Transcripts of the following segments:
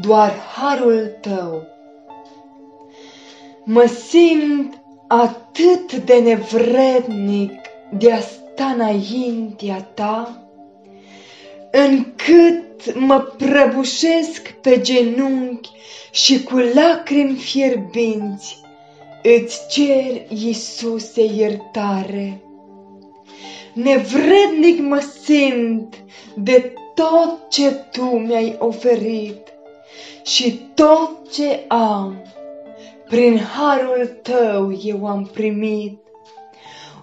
doar harul tău. Mă simt atât de nevrednic de a sta înaintea ta, încât mă prăbușesc pe genunchi și cu lacrimi fierbinți îți cer, Iisuse, iertare. Nevrednic mă simt de tot ce Tu mi-ai oferit și tot ce am, prin harul Tău eu am primit.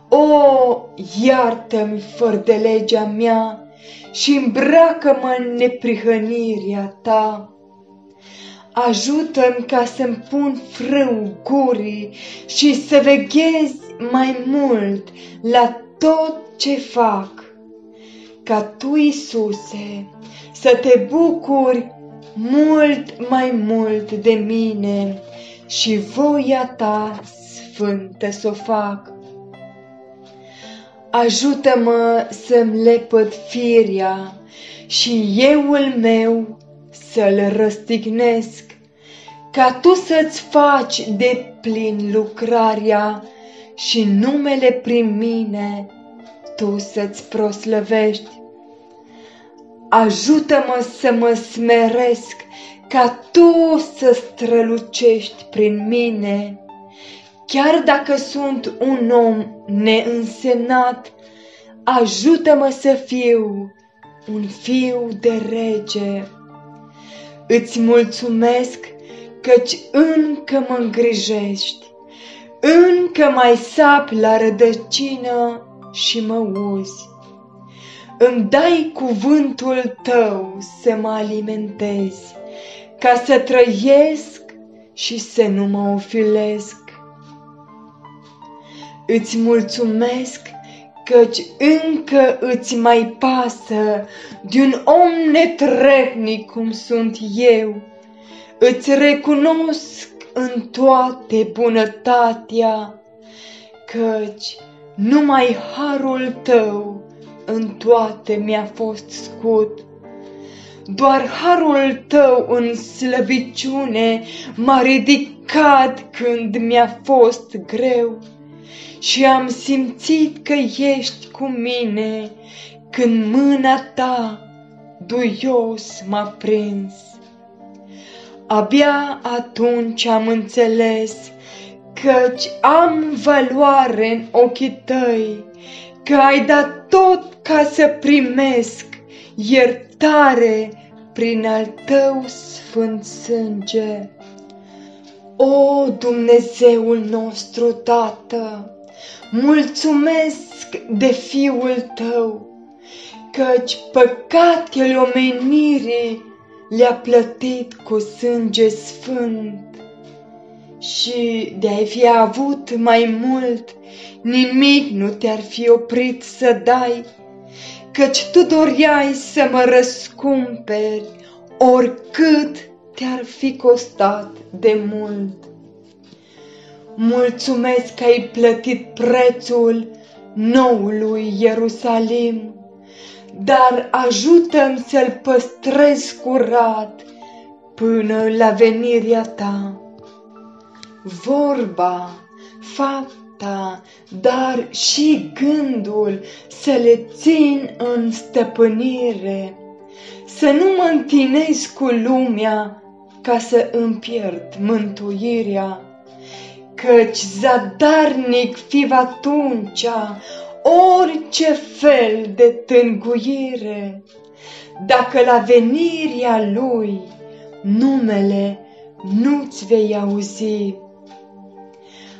O, iartă-mi fără de legea mea și îmbracă-mă în neprihănirea Ta. Ajută-mi ca să-mi pun frâu gurii și să veghez mai mult la tot ce fac. Ca Tu, Iisuse, să te bucuri mult mai mult de mine și voia Ta sfântă să o fac. Ajută-mă să-mi lepăd firia și euul meu să-l răstignesc, ca tu să-ți faci de plin lucrarea și numele prin mine tu să-ți proslăvești. Ajută-mă să mă smeresc ca tu să strălucești prin mine, chiar dacă sunt un om neînsemnat, ajută-mă să fiu un fiu de rege. Îți mulțumesc căci încă mă îngrijești, încă mai sap la rădăcină și mă uzi. Îmi dai cuvântul tău să mă alimentezi, ca să trăiesc și să nu mă ofilesc. Îți mulțumesc căci încă îți mai pasă de un om netrebnic cum sunt eu. Îți recunosc în toate bunătatea, căci numai harul tău în toate mi-a fost scut. Doar harul tău în slăbiciune m-a ridicat când mi-a fost greu și am simțit că ești cu mine când mâna ta duios m-a prins. Abia atunci am înțeles căci am valoare în ochii tăi, că ai dat tot ca să primesc iertare prin al tău sfânt sânge. O, Dumnezeul nostru, Tată, mulțumesc de Fiul Tău, căci păcatele omenirii le-a plătit cu sânge sfânt și de-ai fi avut mai mult, nimic nu te-ar fi oprit să dai, căci tu doreai să mă răscumperi, oricât te-ar fi costat de mult. Mulțumesc că ai plătit prețul noului Ierusalim, dar ajută-mi să-l păstrez curat până la venirea ta vorba, fapta, dar și gândul să le țin în stăpânire, să nu mă întinez cu lumea ca să îmi pierd mântuirea, căci zadarnic fi atunci orice fel de tânguire, dacă la venirea lui numele nu-ți vei auzi.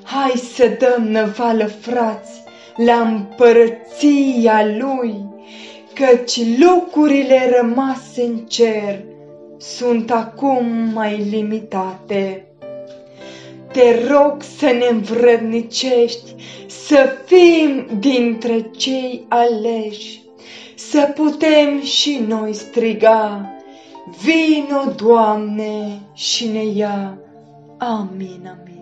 Hai să dăm năvală, frați, la împărăția lui, căci locurile rămase în cer sunt acum mai limitate. Te rog să ne învrednicești, să fim dintre cei aleși, să putem și noi striga, Vino, Doamne, și ne ia. Amin.